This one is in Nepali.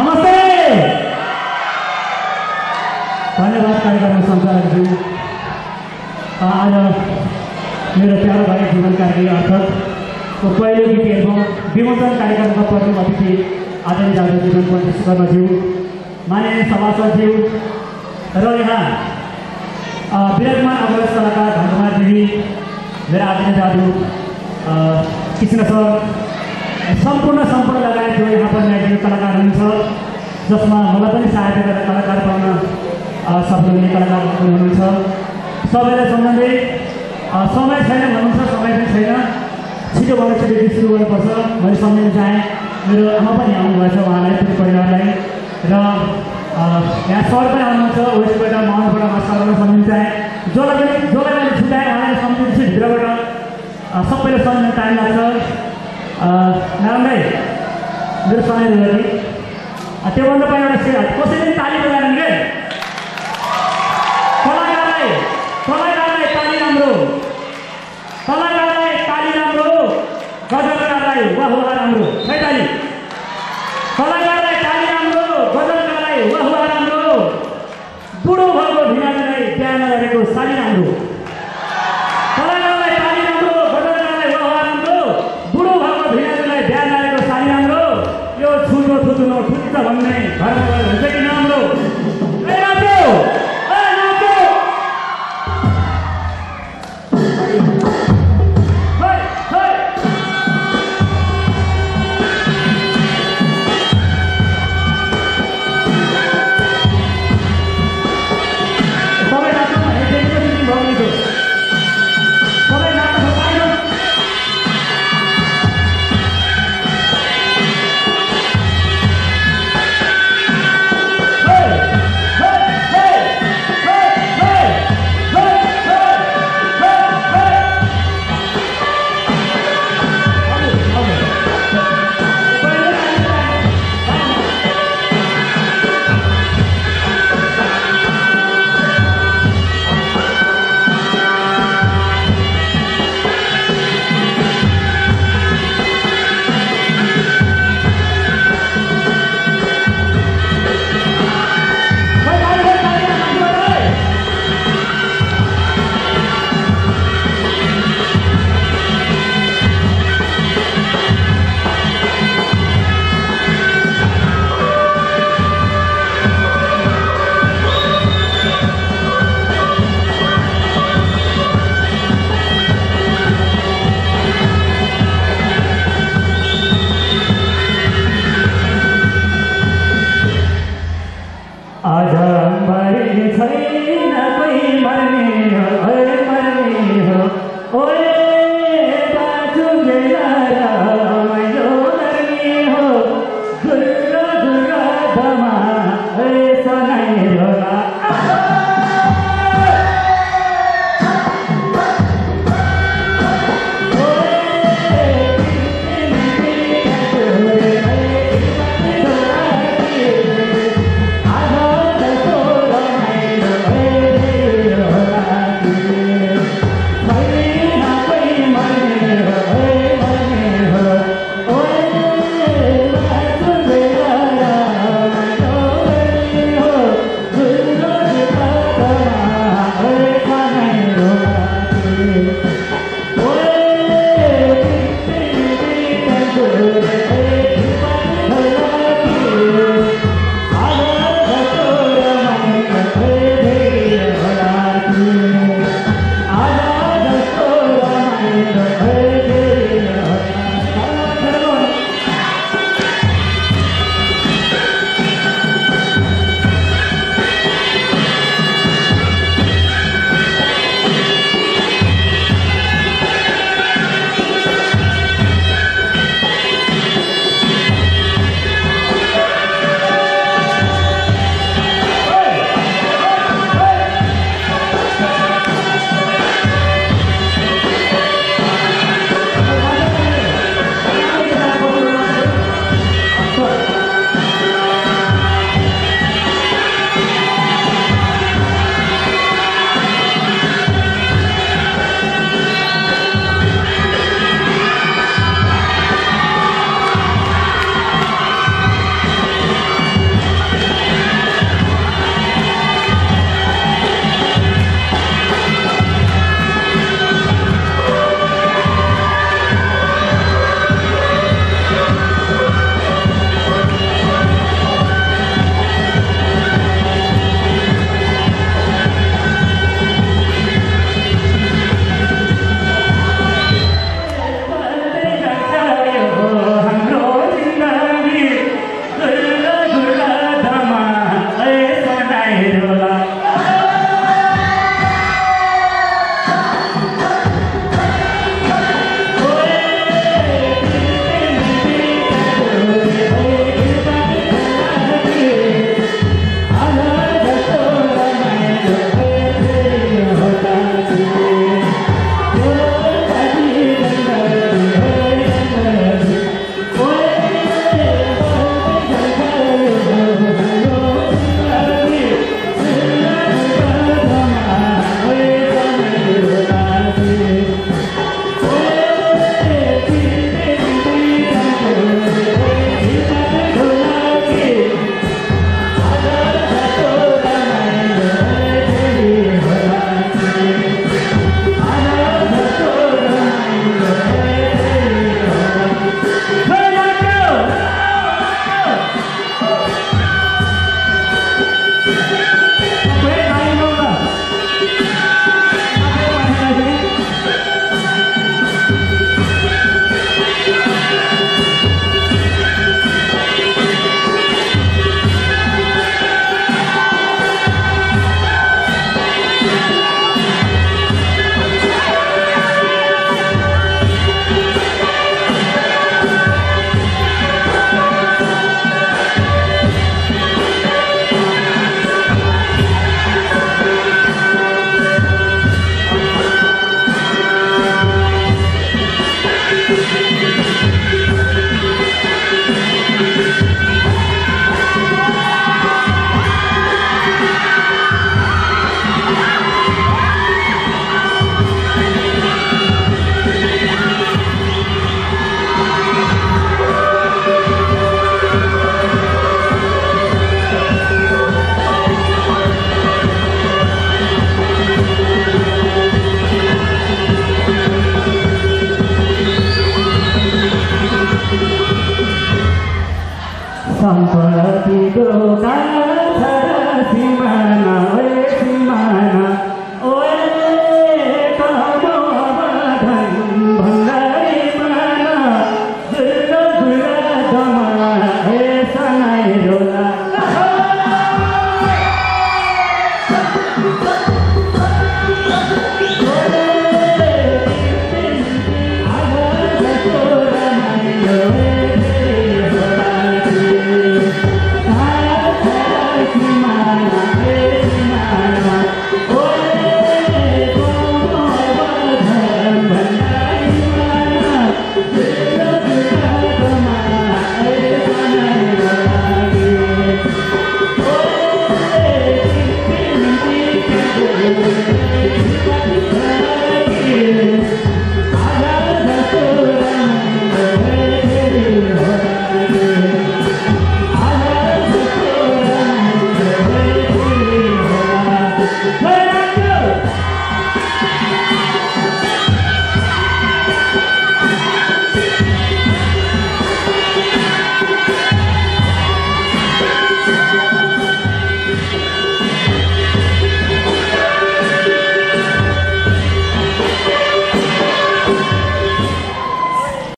नमस्ते। धन्यवाद कार्यक्रम सञ्चालकज्यू आज मेरो प्यारो भाइ जीवन कार्की अर्थको पहिलो गीत एल्बम विमोचन कार्यक्रमका प्रमुख अतिथि आदरणीय दाजु जीवन पण्डित सुकर्मज्यू माननीय सभासदज्यू र यहाँ विराजमान अग्रज कलाकार धनकुमार देवी मेरा आदरणीय दाजु कृष्ण सर सम्पूर्ण सम्पूर्ण लगायत जो यहाँ पनि आइदिने कलाकार हुनुहुन्छ। जसमा मलाई पनि सहायता गरेर कलाकार पाउन सफल हुने कलाकार हुनुहुन्छ। सबैलाई सम्बन्धित समय छैन भन्नुहुन्छ समय पनि छैन। छिटो भन्दा छिटो सुरु गर्नुपर्छ। मैले सम्झिन चाहेँ मेरो आमा पनि आउनुभएछ उहाँलाई पनि परिवारलाई। र यहाँ सर पनि आउनुहुन्छ वेस्टबाट महलबाट म सरलाई सम्झिन चाहेँ जसलाई पनि जसलाई मैले छुट्याएँ उहाँलाई सम्झिन्छु भित्रबाट सबैले सम्झिन टाइम लाग्छ। मेरो समय भयो कि अ, त्योभन्दा पहिला एउटा ताली के कलाकारलाई कलाकारलाई ताली राम्रो कलाकारलाई ताली राम्रो गजलकारलाई वाह वाह राम्रो ताली कलाकारलाई ताली राम्रो गजलकारलाई वाह वाह राम्रो సంపతి సరసి